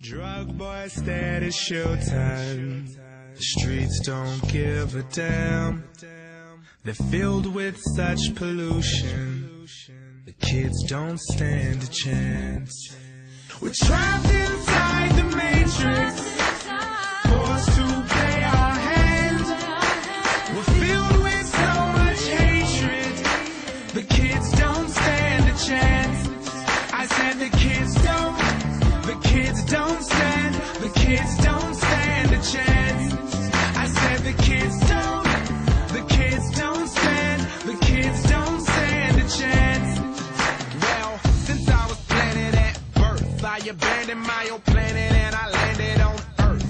Drug boy status showtime. The streets don't give a damn. They're filled with such pollution. The kids don't stand a chance. We're trapped kids don't stand a chance. I said the kids don't. The kids don't stand. The kids don't stand a chance. Well, since I was planted at birth, I abandoned my old planet and I landed on Earth.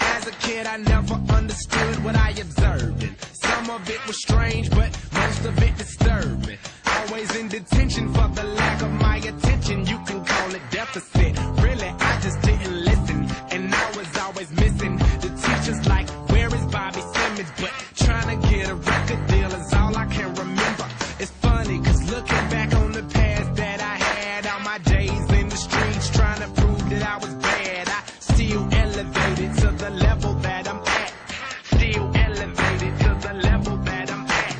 As a kid, I never understood what I observed. And some of it was strange, but most of it disturbing. Always in detention for the lack of my attention. You can call it deficit. Really, I just didn't looking back on the past that I had, all my days in the streets trying to prove that I was bad. I still elevated to the level that I'm at. Still elevated to the level that I'm at.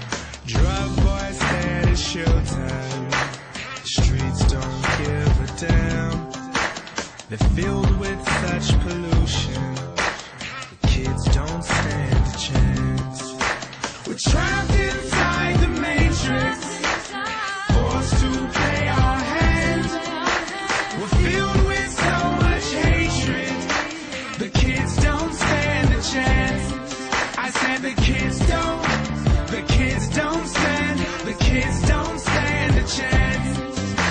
Drug boys boy status showtime. The streets don't give a damn. They're filled with such pollution. The kids don't stand a chance. We're trapped inside The kids don't stand. The kids don't stand a chance.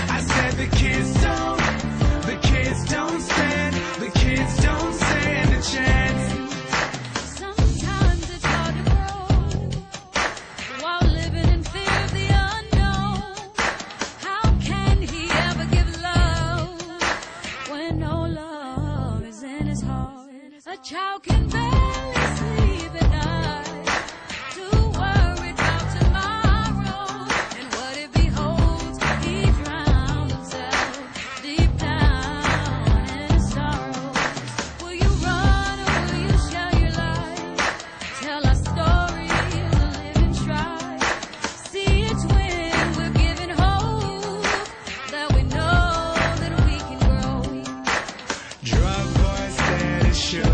I said the kids don't. The kids don't stand. The kids don't stand a chance. Sometimes it's hard to grow while living in fear of the unknown. How can he ever give love when no love is in his heart? A child can barely status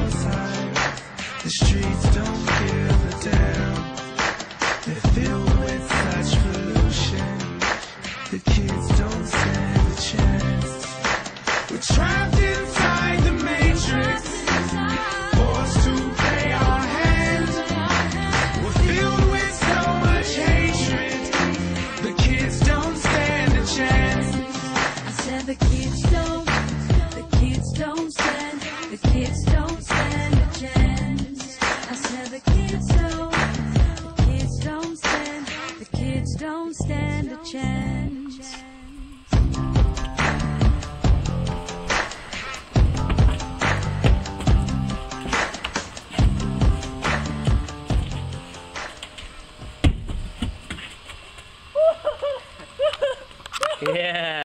Yeah.